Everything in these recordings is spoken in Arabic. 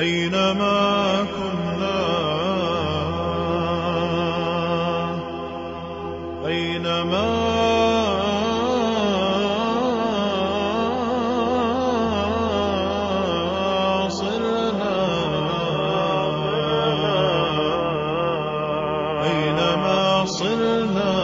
أينما كنا أينما صرنا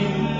you.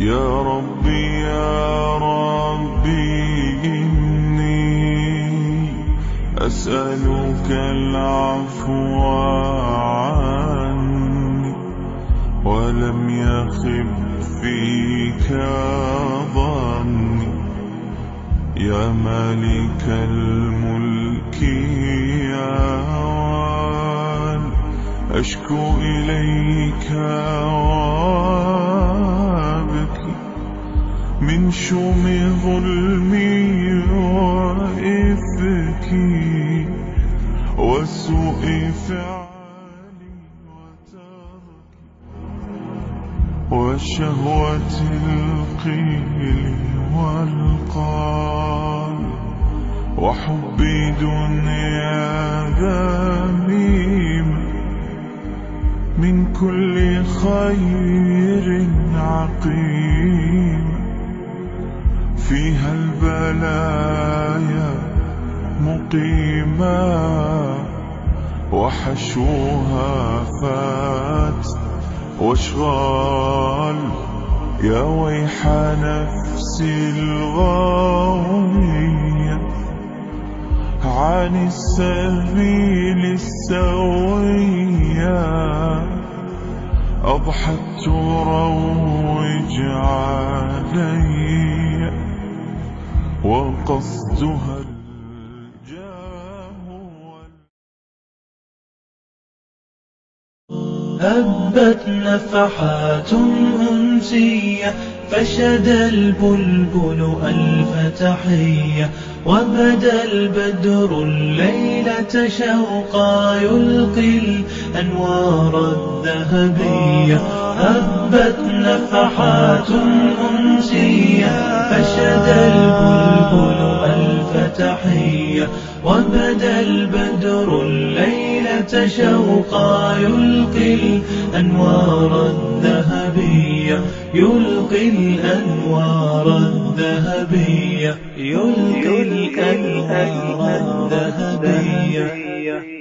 يا ربي يا ربي إني أسألك العفو عني ولم يخب فيك ظني. يا مالك الملك يا وال أشكو إليك وابكي من شوم ظلمي وإفكي وسوء فعلي وتركي وشهوة القيل والقال وحب دنيا ذميم من كل خير عقيم. البلايا مقيما وحشوها فات واشغال يا ويح نفسي الغاوية عن السبيل السوية أضحت تروج علي. وقصدها الجاه هبت نفحات أنسية فشد البلبل ألف تحية وبدا البدر الليلة شوقا يلقي الأنوار الذهبية هبت نفحات أنسية فشد البلبل ألف تحية وبدا البدر الليلة شوقا يلقي الأنوار الذهبية يلقي الأنوار الذهبية يلقي الأنوار الذهبية.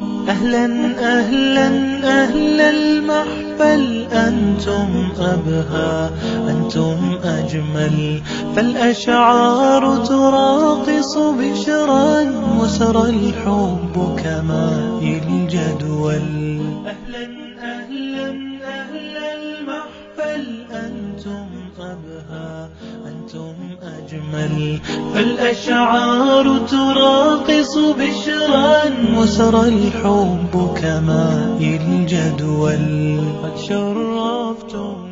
أهلا أهلا أهلا المحفل أنتم أبهى أنتم أجمل. فالأشعار تراقص بشرا وسرى الحب كماء الجدول. أهلا أهلا أهلا أجمل. فالأشعار تراقص بشرا وسرى الحب كماء الجدول. قد شرى